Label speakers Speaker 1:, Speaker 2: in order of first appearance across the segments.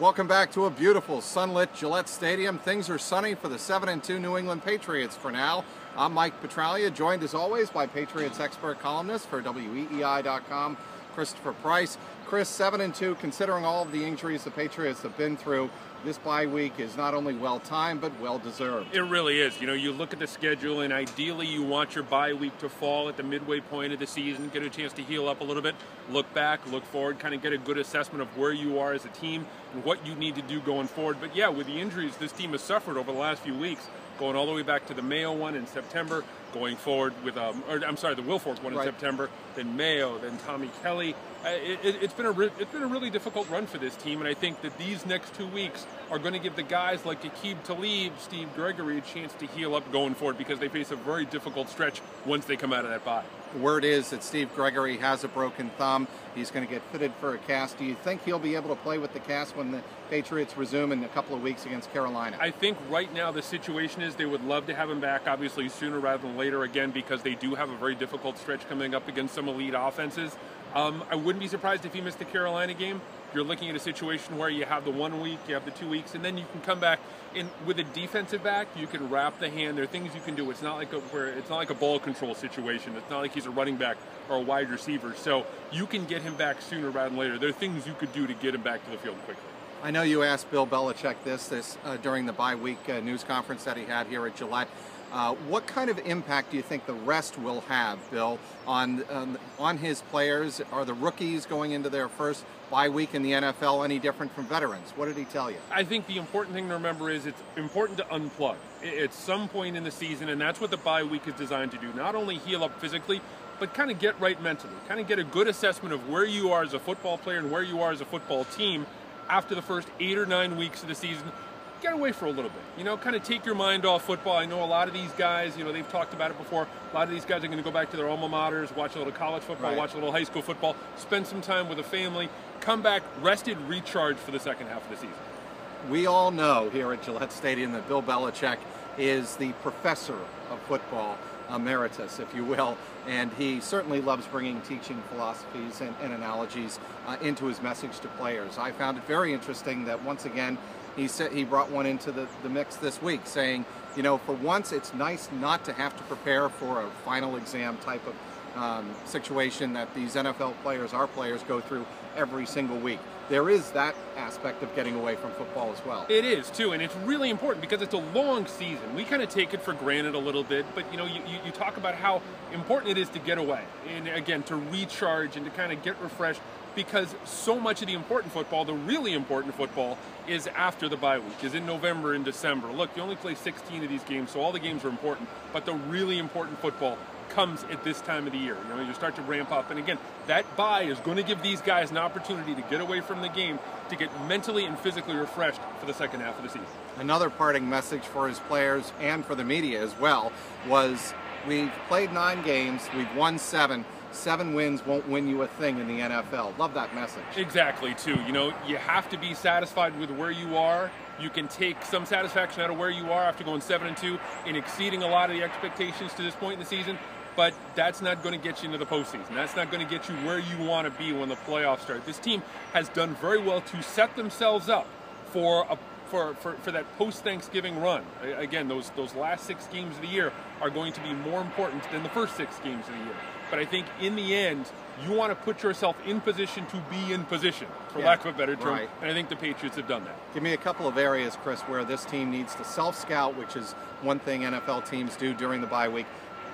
Speaker 1: Welcome back to a beautiful sunlit Gillette Stadium. Things are sunny for the 7 and 2 New England Patriots for now. I'm Mike Petraglia, joined as always by Patriots expert columnist for WEEI.com, Christopher Price. Chris, 7 and 2, considering all of the injuries the Patriots have been through, this bye week is not only well timed but well deserved.
Speaker 2: It really is. You know, you look at the schedule, and ideally, you want your bye week to fall at the midway point of the season, get a chance to heal up a little bit, look back, look forward, kind of get a good assessment of where you are as a team and what you need to do going forward. But yeah, with the injuries this team has suffered over the last few weeks, going all the way back to the Mayo one in September, going forward with, um, or I'm sorry, the Wilfork one in
Speaker 1: right.
Speaker 2: September, then Mayo, then Tommy Kelly. Uh, it, has been a re- it's been a really difficult run for this team, and I think that these next two weeks are going to give the guys like Aqib Talib, Steve Gregory a chance to heal up going forward because they face a very difficult stretch once they come out of that bye.
Speaker 1: The word is that Steve Gregory has a broken thumb. He's going to get fitted for a cast. Do you think he'll be able to play with the cast when the Patriots resume in a couple of weeks against Carolina?
Speaker 2: I think right now the situation is they would love to have him back, obviously sooner rather than later again because they do have a very difficult stretch coming up against some elite offenses. Um, I wouldn't be surprised if he missed the Carolina game. You're looking at a situation where you have the one week, you have the two weeks, and then you can come back in with a defensive back. You can wrap the hand. There are things you can do. It's not like a where it's not like a ball control situation. It's not like he's a running back or a wide receiver. So you can get him back sooner rather than later. There are things you could do to get him back to the field quickly.
Speaker 1: I know you asked Bill Belichick this this uh, during the bye week uh, news conference that he had here at Gillette. Uh, what kind of impact do you think the rest will have, Bill, on, on, on his players? Are the rookies going into their first bye week in the NFL any different from veterans? What did he tell you?
Speaker 2: I think the important thing to remember is it's important to unplug at some point in the season, and that's what the bye week is designed to do. Not only heal up physically, but kind of get right mentally, kind of get a good assessment of where you are as a football player and where you are as a football team after the first eight or nine weeks of the season get away for a little bit. You know, kind of take your mind off football. I know a lot of these guys, you know, they've talked about it before. A lot of these guys are going to go back to their alma maters, watch a little college football,
Speaker 1: right.
Speaker 2: watch a little high school football, spend some time with a family, come back rested, recharged for the second half of the season.
Speaker 1: We all know here at Gillette Stadium that Bill Belichick is the professor of football emeritus, if you will, and he certainly loves bringing teaching philosophies and, and analogies uh, into his message to players. I found it very interesting that once again he said he brought one into the, the mix this week, saying, you know, for once it's nice not to have to prepare for a final exam type of um, situation that these NFL players, our players, go through every single week. There is that aspect of getting away from football as well.
Speaker 2: It is too, and it's really important because it's a long season. We kind of take it for granted a little bit, but you know, you, you, you talk about how important it is to get away and again to recharge and to kind of get refreshed because so much of the important football, the really important football, is after the bye week, is in November and December. Look, you only play 16 of these games, so all the games are important, but the really important football comes at this time of the year. You know, you start to ramp up. And again, that bye is going to give these guys an opportunity to get away from the game, to get mentally and physically refreshed for the second half of the season.
Speaker 1: Another parting message for his players and for the media as well was we've played nine games, we've won seven seven wins won't win you a thing in the NFL. Love that message.
Speaker 2: Exactly, too. You know, you have to be satisfied with where you are. You can take some satisfaction out of where you are after going seven and two and exceeding a lot of the expectations to this point in the season. But that's not going to get you into the postseason. That's not going to get you where you want to be when the playoffs start. This team has done very well to set themselves up for a for, for, for that post Thanksgiving run. Again, those those last six games of the year are going to be more important than the first six games of the year. But I think in the end, you want to put yourself in position to be in position, for
Speaker 1: yeah,
Speaker 2: lack of a better term.
Speaker 1: Right.
Speaker 2: And I think the Patriots have done that.
Speaker 1: Give me a couple of areas, Chris, where this team needs to self-scout, which is one thing NFL teams do during the bye week.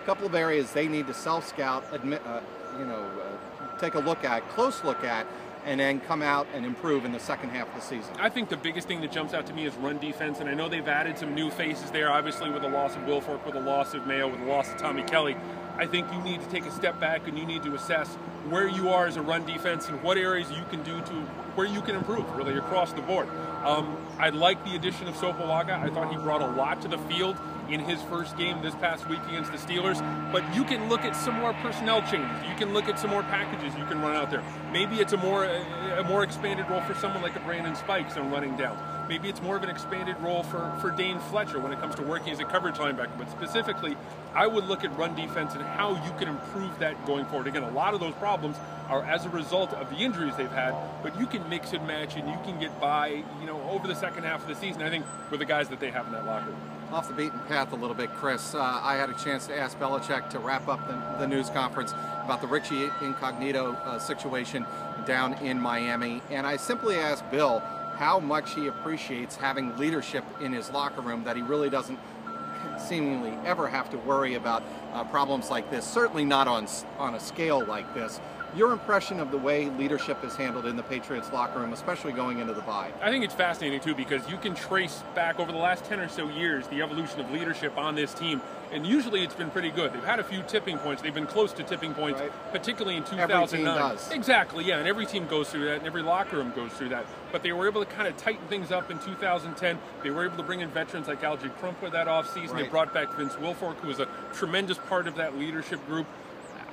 Speaker 1: A couple of areas they need to self-scout, admit, uh, you know, uh, take a look at, close look at, and then come out and improve in the second half of the season?
Speaker 2: I think the biggest thing that jumps out to me is run defense, and I know they've added some new faces there, obviously with the loss of Wilfork, with the loss of Mayo, with the loss of Tommy Kelly. I think you need to take a step back and you need to assess where you are as a run defense and what areas you can do to where you can improve, really, across the board. Um, I like the addition of Sopoaga. I thought he brought a lot to the field in his first game this past week against the Steelers. But you can look at some more personnel changes. You can look at some more packages you can run out there. Maybe it's a more a more expanded role for someone like a Brandon Spikes on running down. Maybe it's more of an expanded role for, for Dane Fletcher when it comes to working as a coverage linebacker. But specifically, I would look at run defense and how you can improve that going forward. Again, a lot of those problems are as a result of the injuries they've had, but you can mix and match and you can get by, you know, over the second half of the season. I think with the guys that they have in that locker room.
Speaker 1: Off the beaten path a little bit, Chris. Uh, I had a chance to ask Belichick to wrap up the, the news conference about the Richie Incognito uh, situation down in Miami, and I simply asked Bill how much he appreciates having leadership in his locker room that he really doesn't seemingly ever have to worry about uh, problems like this. Certainly not on on a scale like this. Your impression of the way leadership is handled in the Patriots locker room, especially going into the bye?
Speaker 2: I think it's fascinating too because you can trace back over the last 10 or so years the evolution of leadership on this team, and usually it's been pretty good. They've had a few tipping points. They've been close to tipping points,
Speaker 1: right.
Speaker 2: particularly in
Speaker 1: 2009. Every team
Speaker 2: does. Exactly, yeah, and every team goes through that, and every locker room goes through that. But they were able to kind of tighten things up in 2010. They were able to bring in veterans like Alge Crumpler that offseason.
Speaker 1: Right.
Speaker 2: They brought back Vince Wilfork, who was a tremendous part of that leadership group.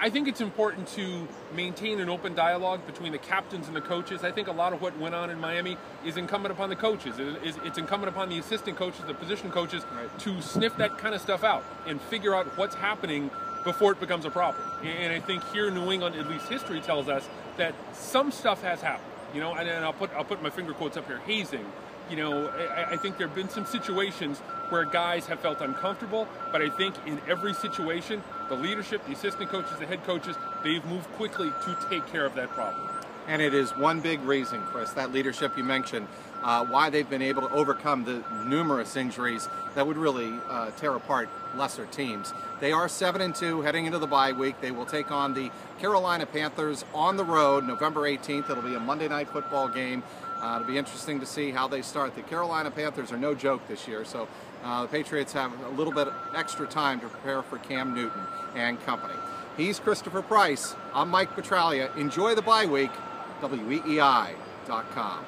Speaker 2: I think it's important to maintain an open dialogue between the captains and the coaches. I think a lot of what went on in Miami is incumbent upon the coaches. It's incumbent upon the assistant coaches, the position coaches,
Speaker 1: right.
Speaker 2: to sniff that kind of stuff out and figure out what's happening before it becomes a problem. And I think here in New England, at least history tells us that some stuff has happened. You know, and, I'll put I'll put my finger quotes up here: hazing, you know, I, I, think there have been some situations where guys have felt uncomfortable, but I think in every situation, the leadership, the assistant coaches, the head coaches, they've moved quickly to take care of that problem.
Speaker 1: And it is one big reason, Chris, that leadership you mentioned, uh, why they've been able to overcome the numerous injuries that would really uh, tear apart lesser teams. They are 7 and 2 heading into the bye week. They will take on the Carolina Panthers on the road November 18th. It'll be a Monday night football game. Uh, it'll be interesting to see how they start. The Carolina Panthers are no joke this year, so uh, the Patriots have a little bit extra time to prepare for Cam Newton and company. He's Christopher Price. I'm Mike Petraglia. Enjoy the bye week. WEEI.com.